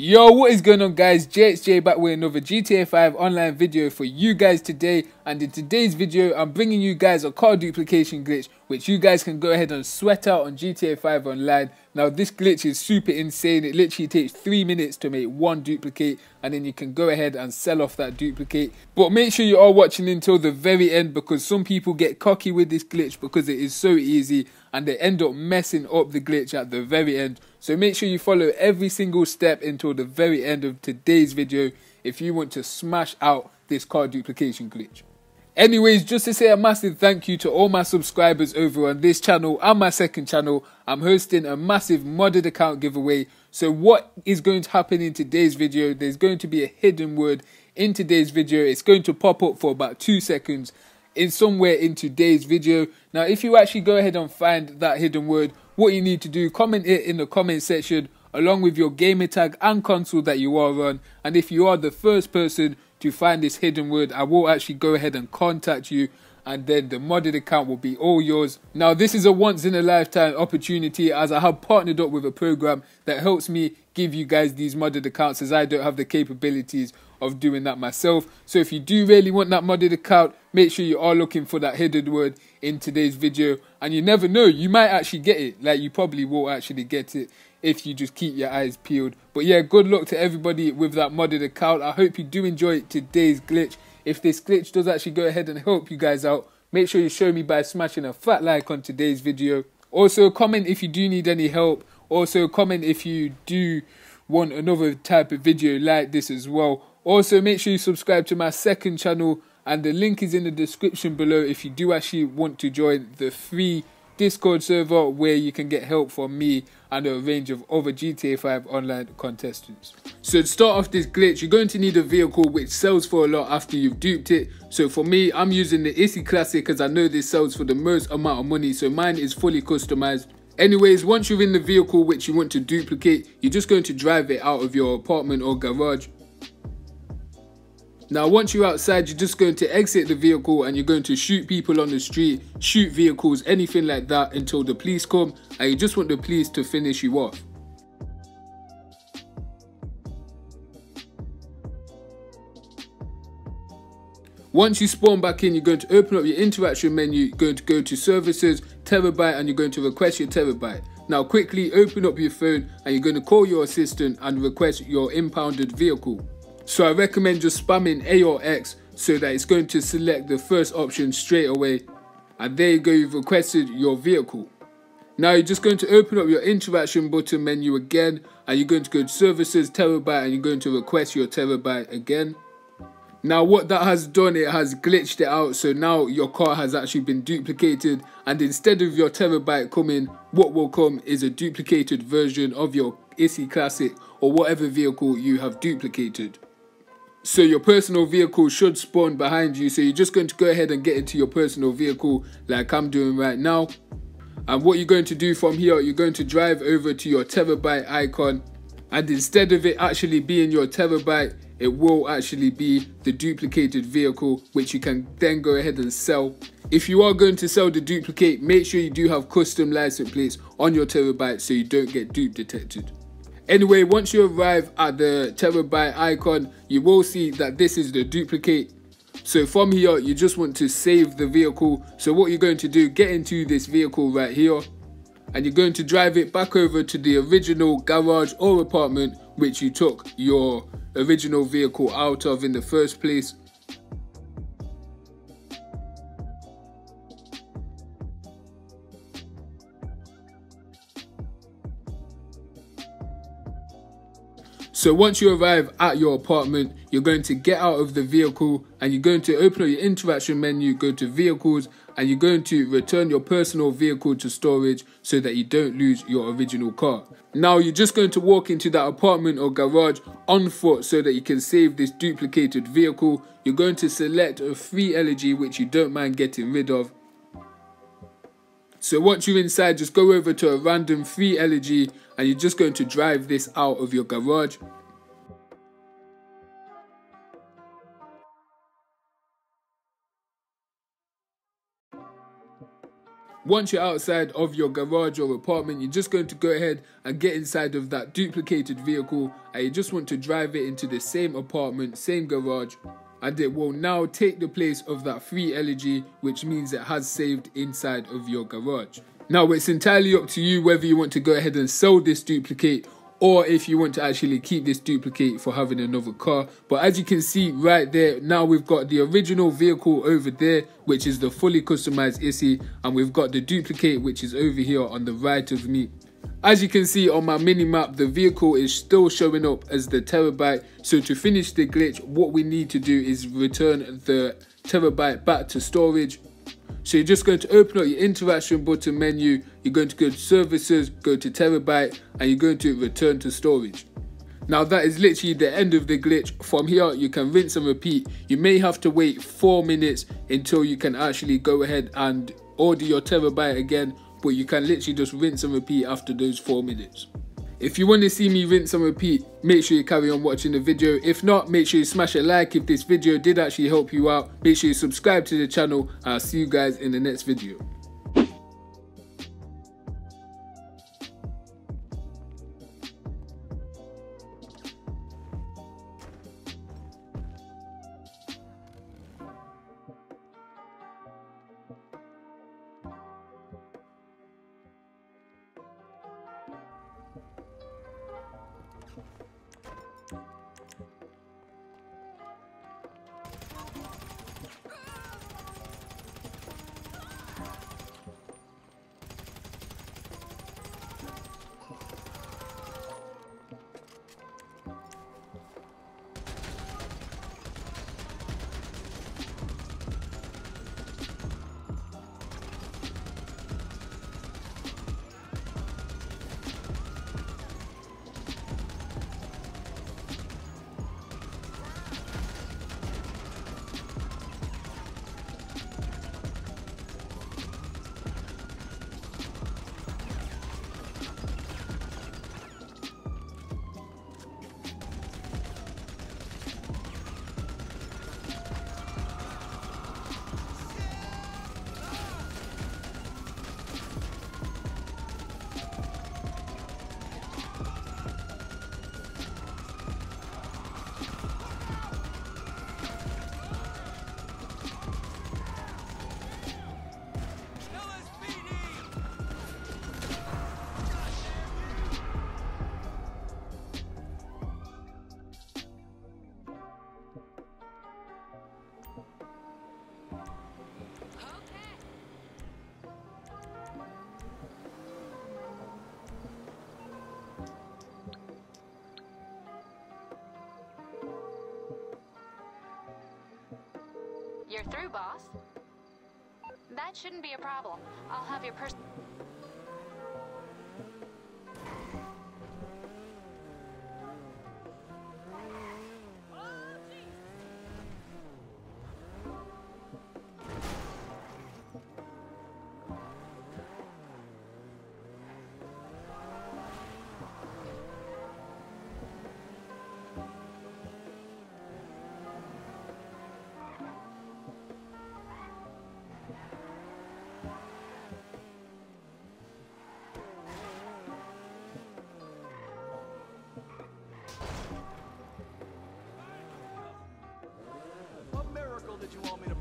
Yo, what is going on guys? JXJ back with another GTA 5 online video for you guys today and in today's video I'm bringing you guys a car duplication glitch which you guys can go ahead and sweat out on GTA 5 online. Now this glitch is super insane, it literally takes 3 minutes to make one duplicate and then you can go ahead and sell off that duplicate. But make sure you are watching until the very end because some people get cocky with this glitch because it is so easy and they end up messing up the glitch at the very end. So make sure you follow every single step until the very end of today's video if you want to smash out this car duplication glitch. Anyways, just to say a massive thank you to all my subscribers over on this channel and my second channel. I'm hosting a massive modded account giveaway. So what is going to happen in today's video? There's going to be a hidden word in today's video. It's going to pop up for about two seconds in somewhere in today's video. Now, if you actually go ahead and find that hidden word, what you need to do, comment it in the comment section along with your gamer tag and console that you are on. And if you are the first person to find this hidden word, I will actually go ahead and contact you and then the modded account will be all yours. Now, this is a once in a lifetime opportunity as I have partnered up with a program that helps me give you guys these modded accounts as I don't have the capabilities of doing that myself. So if you do really want that modded account, make sure you are looking for that hidden word in today's video. And you never know, you might actually get it. Like you probably will actually get it if you just keep your eyes peeled. But yeah, good luck to everybody with that modded account. I hope you do enjoy today's glitch. If this glitch does actually go ahead and help you guys out, make sure you show me by smashing a fat like on today's video. Also, comment if you do need any help. Also, comment if you do want another type of video like this as well. Also, make sure you subscribe to my second channel, and the link is in the description below if you do actually want to join the free Discord server where you can get help from me and a range of other GTA 5 online contestants. So to start off this glitch, you're going to need a vehicle which sells for a lot after you've duped it. So for me, I'm using the Issi Classic because I know this sells for the most amount of money, so mine is fully customized. Anyways, once you're in the vehicle which you want to duplicate, you're just going to drive it out of your apartment or garage. Now, once you're outside, you're just going to exit the vehicle and you're going to shoot people on the street, shoot vehicles, anything like that until the police come and you just want the police to finish you off. Once you spawn back in, you're going to open up your interaction menu, you're going to go to services, Terrorbyte, and you're going to request your Terrorbyte. Now quickly open up your phone and you're going to call your assistant and request your impounded vehicle. So I recommend just spamming A or X so that it's going to select the first option straight away. And there you go, you've requested your vehicle. Now you're just going to open up your interaction button menu again and you're going to go to services Terrorbyte and you're going to request your Terrorbyte again. Now what that has done, it has glitched it out so now your car has actually been duplicated and instead of your Terrorbyte coming, what will come is a duplicated version of your Issi Classic or whatever vehicle you have duplicated. So your personal vehicle should spawn behind you. So you're just going to go ahead and get into your personal vehicle like I'm doing right now. And what you're going to do from here, you're going to drive over to your Terrorbyte icon. And instead of it actually being your Terrorbyte, it will actually be the duplicated vehicle, which you can then go ahead and sell. If you are going to sell the duplicate, make sure you do have custom license plates on your Terrorbyte so you don't get dupe detected. Anyway, once you arrive at the Terrorbyte icon, you will see that this is the duplicate. So from here, you just want to save the vehicle. So what you're going to do, get into this vehicle right here. And you're going to drive it back over to the original garage or apartment which you took your original vehicle out of in the first place. So once you arrive at your apartment, you're going to get out of the vehicle and you're going to open up your interaction menu, go to vehicles, and you're going to return your personal vehicle to storage so that you don't lose your original car. Now you're just going to walk into that apartment or garage on foot so that you can save this duplicated vehicle. You're going to select a free elegy which you don't mind getting rid of so once you're inside, just go over to a random free elegy and you're just going to drive this out of your garage. Once you're outside of your garage or apartment, you're just going to go ahead and get inside of that duplicated vehicle and you just want to drive it into the same apartment, same garage, and it will now take the place of that free elegy, which means it has saved inside of your garage. Now, it's entirely up to you whether you want to go ahead and sell this duplicate or if you want to actually keep this duplicate for having another car. But as you can see right there now we've got the original vehicle over there which is the fully customized Issi and we've got the duplicate which is over here on the right of me. As you can see on my mini map the vehicle is still showing up as the Terrorbyte. so to finish the glitch what we need to do is return the Terrorbyte back to storage so you're just going to open up your interaction button menu, you're going to go to services, go to Terrorbyte, and you're going to return to storage. Now that is literally the end of the glitch. From here, you can rinse and repeat. You may have to wait 4 minutes until you can actually go ahead and order your Terrorbyte again, but you can literally just rinse and repeat after those 4 minutes. If you want to see me rinse and repeat, make sure you carry on watching the video. If not, make sure you smash a like if this video did actually help you out. Make sure you subscribe to the channel. I'll see you guys in the next video. You're through, boss. That shouldn't be a problem. I'll have your person. Did you want me to